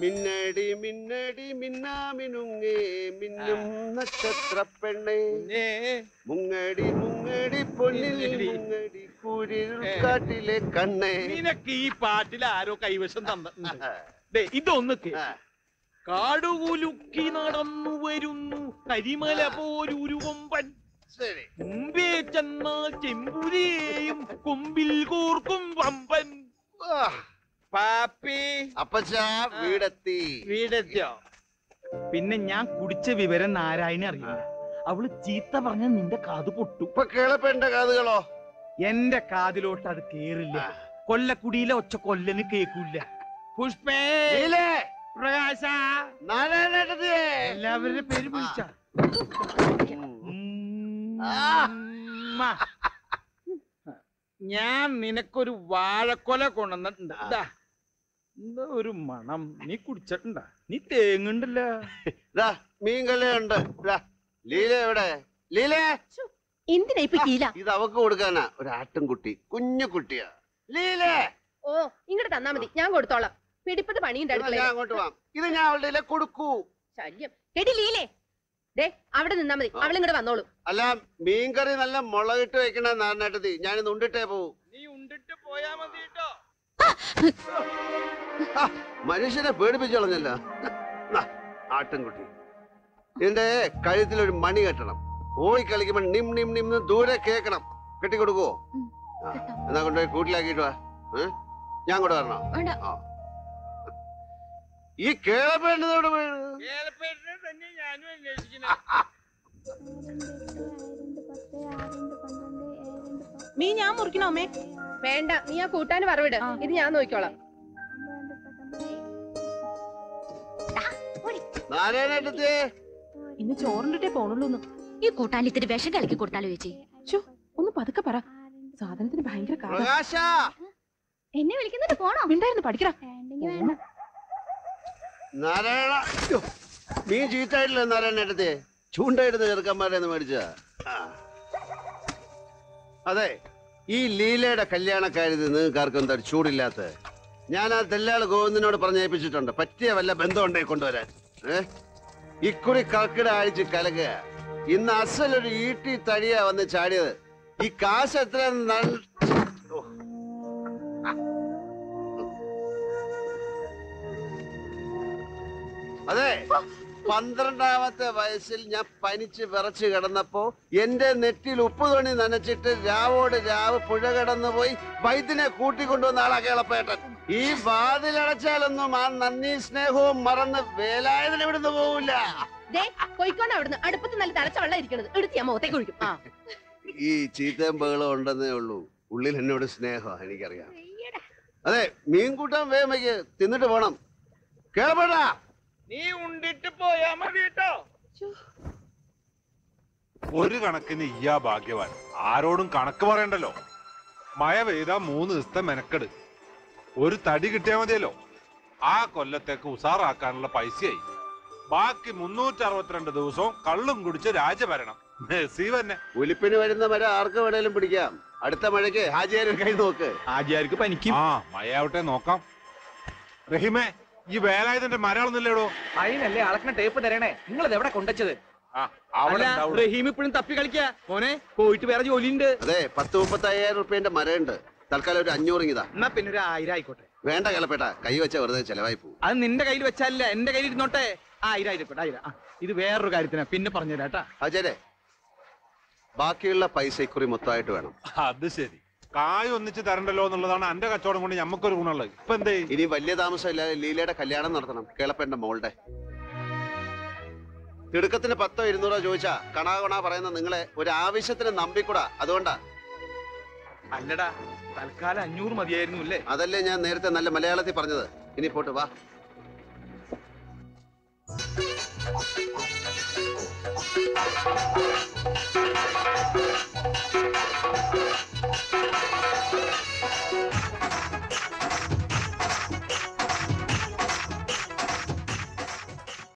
മിന്നടി മിന്നടി മിന്നാമിനുങ്ങേ മിന്നും നക്ഷത്ര പെണ്ണേ മുങ്ങടി മുങ്ങടി പൊന്നിൽ മുങ്ങടി കുരിൽ കാട്ടിലെ കണ്ണേ. നിനക്ക് ഈ പാട്ടിൽ ആരോ കൈവശം തന്നെ ഇതൊന്ന് കാടുകുലുക്കി നടന്നു വരുന്നു കരിമല പോലൊരു കൊമ്പൻ ശരി. മുമ്പേ ചെന്നാൽ ചെമ്പുരിയെയും കൊമ്പിൽ കോർക്കും വമ്പൻ. പാപ്പി അപ്പച്ചാ വീടെത്തി. വീടെത്തിയോ? പിന്നെ ഞാൻ കുടിച്ച വിവരം നാരായണ അറിയില്ല. അവൾ ചീത്ത പറഞ്ഞ നിന്റെ കാത് പൊട്ടു. ഇപ്പൊ കാതുകളോ? എന്റെ കാതിലോട്ട് അത് കേറില്ല. കൊല്ലക്കുടിയിലെ ഒച്ച കൊല്ലന് കേക്കൂല പുഷ്പേ! പ്രകാശ. എല്ലാവരുടെ പേര് വിളിച്ച. ഞാൻ നിനക്കൊരു വാഴക്കൊല കൊണ്ടുവന്നിട്ടുണ്ട്. എന്താ ഒരു മണം. നീ കുടിച്ചിട്ടുണ്ടാ? നീ തേങ്ങണ്ടല്ല. ദാ, മീൻ കല്ലുണ്ട്. ദാ, ലീല എവിടെ? ലീലേ? എന്തിനാ ഇപ്പൊ ലീല? ഇത് അവക്ക് കൊടുക്കാനാ. ഒരു ആട്ടിൻകുട്ടി കുഞ്ഞു കുട്ടിയാ. ലീലേ! ഓ ഇങ്ങോട്ട് തന്നാ മതി. ഞാൻ കൊടുത്തോളാം. പിടിപ്പത് പണിയുണ്ട് ഞാൻ അങ്ങോട്ട് പോവാം ഇത് ഞാൻ അവളുടെ കൊടുക്കൂ. ശല്യം. എടി ലീലേ. ദേ അവിടെ നിന്നാ മതി. അവളിങ്ങോട്ട് വന്നോളൂ. അല്ല മീൻകറി നല്ല മുളകിട്ട് വെക്കണ നാരണേട്ടത്തി ഞാനിന്ന് ഉണ്ടിട്ടേ പോവും. നീ ഉണ്ടിട്ട് പോയാ മതി കേട്ടോ മനുഷ്യനെ പേടിപ്പിച്ചു കളഞ്ഞല്ലോ. നാ, ആട്ടിൻകുട്ടി. കഴുത്തിൽ കഴുത്തിലൊരു മണി കെട്ടണം. ഓടി കളിക്കുമ്പോ നിം നിം നിം ദൂരെ കേക്കണം കെട്ടിക്കൊടുക്കുവോ? എന്നാ കൊണ്ടുപോയി കൂട്ടിലാക്കിയിട്ട് വാ. ഞാൻ കൂടെ വരണോ. ഈ കേളപ്പേണ്ടതോട് മീ ഞാൻ മുറിക്കണോ അമ്മേ? വേണ്ട നീ ആ കൂട്ടാൻ വറവിട്. ആ. ഇത് ഞാൻ നോക്കിക്കോളാം. ഇന്ന് ചോറിലിട്ടേ പോണുള്ളൂ ഈ കൂട്ടാൻ ഇത്തിരി വിഷം കലക്കി കൊടുത്താലോ ചേച്ചി? ചോ ഒന്ന് പതുക്കെ പറ. സാധനത്തിന് ഭയങ്കര എന്നെ വിളിക്കുന്നിട്ട് പോണോ? ഉണ്ടായിരുന്നു പഠിക്കറ നാരായണ മീൻ ചീത്തായിട്ടില്ല നാരായണേട്ടത്തെ? ചൂണ്ടായിടുന്ന ചെറുക്കന്മാരെ മേടിച്ച അതെ ഈ ലീലയുടെ കല്യാണക്കാര്യത്തിൽ നിങ്ങൾക്ക് ആർക്കും എന്താ ചൂടില്ലാത്ത? ഞാൻ ആ തെല്ലാൾ ഗോവിന്ദനോട് പറഞ്ഞേൽപ്പിച്ചിട്ടുണ്ട് പറ്റിയ വല്ല ബന്ധം ഉണ്ടേ കൊണ്ടുവരാൻ. ഇക്കുറി കർക്കിട ആഴ്ച കലക്കുക ഇന്ന് അസലൊരു ഈട്ടി തടിയാ വന്ന് ചാടിയത്. ഈ കാശ് എത്ര. അതെ. പന്ത്രണ്ടാമത്തെ വയസ്സിൽ ഞാൻ പനിച്ച് വിറച്ച് കിടന്നപ്പോ എന്റെ നെറ്റിൽ ഉപ്പ് തുണി നനച്ചിട്ട് രാവോട് രാവ് പുഴ കടന്നു പോയി വൈദ്യനെ കൂട്ടിക്കൊണ്ടുവന്ന ആളാ കേളപ്പേട്ടൻ. ഈ വാതിലടച്ചാലൊന്നും ആ നന്ദി സ്നേഹവും മറന്ന് വേലായതിന് ഇവിടുന്ന് പോവില്ല. ദേ പോയിക്കോണ്ട് അവിടുന്ന്. അടുപ്പത്ത് നല്ല തളച്ച വെള്ളം ഇരിക്കണത്. എടുത്ത് ഞാൻ മുഖത്തേക്ക് ഒഴിക്കും. ഈ ചീത്തയും ബഹളം ഉണ്ടെന്നേ ഉള്ളൂ. ഉള്ളിൽ എന്നോട് സ്നേഹം എനിക്കറിയാം. അതെ മീൻകൂട്ടം വേമയ്ക്ക് തിന്നിട്ട് പോണം. കേളപ്പേട്ടാ. നീ ഉണ്ടിട്ട് പോയാ മതി കേട്ടോ ഒരു കണക്കിന് ഇയാ ഭാഗ്യവാൻ. ആരോടും കണക്ക് പറയണ്ടല്ലോ. മഴ പെയ്താ മൂന്ന് ദിവസത്തെ മെനക്കെട്. ഒരു തടി കിട്ടിയാ മതിയല്ലോ. ആ കൊല്ലത്തേക്ക് ഉസാറാക്കാനുള്ള പൈസയായി. ബാക്കി മുന്നൂറ്റി അറുപത്തിരണ്ട് ദിവസവും കള്ളും കുടിച്ച് രാജഭരണം വരണം. തന്നെ. ഒലിപ്പിന് വരുന്ന മര ആർക്ക് വേണേലും പിടിക്കാം. അടുത്ത മഴയ്ക്ക് ഹാജിയാരും കൈ നോക്ക്. ആചാര്യക്ക് പനിക്കും. ആ മഴയാവട്ടെ നോക്കാം. റഹിമേ ഈ വേലായുധന്റെ മരാളൊന്നുമില്ലേടോ അതിനല്ലേ അളക്കണ ടേപ്പ് തരണേ? നിങ്ങൾ ഇത് എവിടെ കൊണ്ടുവച്ചത്? റഹീം ഇപ്പോഴും തപ്പി കളിക്കാ. മോനെ പോയിട്ട് വേറെ ജോലിയുണ്ട്. അതെ പത്ത് മുപ്പത്തി അയ്യായിരം റുപ്യന്റെ മരണ്ട് തൽക്കാലം ഒരു അഞ്ഞൂറ് ഇതാ എന്നാ പിന്നെ ഒരു ആയിരം ആയിക്കോട്ടെ. വേണ്ട കേളപ്പേട്ട കൈ വെച്ച വെറുതെ ചെലവായി പോകും അത് നിന്റെ കയ്യിൽ വെച്ചാലല്ല എന്റെ കയ്യിൽ ഇരുന്നോട്ടെ. ആയിരം ആയിക്കോട്ടെ ആയിരം. ആ, ഇത് വേറൊരു കാര്യത്തിനാ. പിന്നെ പറഞ്ഞുതരാട്ടാ ഹാജിയാരെ ബാക്കിയുള്ള പൈസ ഇക്കുറി മൊത്തമായിട്ട് വേണം. അത് ശരി. കായ് ഒന്നിച്ച് തരണ്ടല്ലോ എന്നുള്ളതാണ് എന്റെ കച്ചവടം കൊണ്ട് ഞമ്മക്കൊരു ഗുണമുള്ളത്. ഇപ്പൊ എന്തേ ഇനി വലിയ താമസമില്ലാതെ ലീലയുടെ കല്യാണം നടത്തണം കേളപ്പന്റെ മോളുടെ. തിടുക്കത്തിന് പത്തോ ഇരുന്നൂറോ ചോദിച്ചാ കണാ കണാ പറയുന്ന നിങ്ങളെ ഒരു ആവശ്യത്തിന് നമ്പിക്കൂടാ. അതുകൊണ്ടാ. അല്ലടാ തൽക്കാലം അഞ്ഞൂറ് മതിയായിരുന്നു അല്ലേ? അതല്ലേ ഞാൻ നേരത്തെ നല്ല മലയാളത്തിൽ പറഞ്ഞത്. ഇനി പോട്ട് വാ.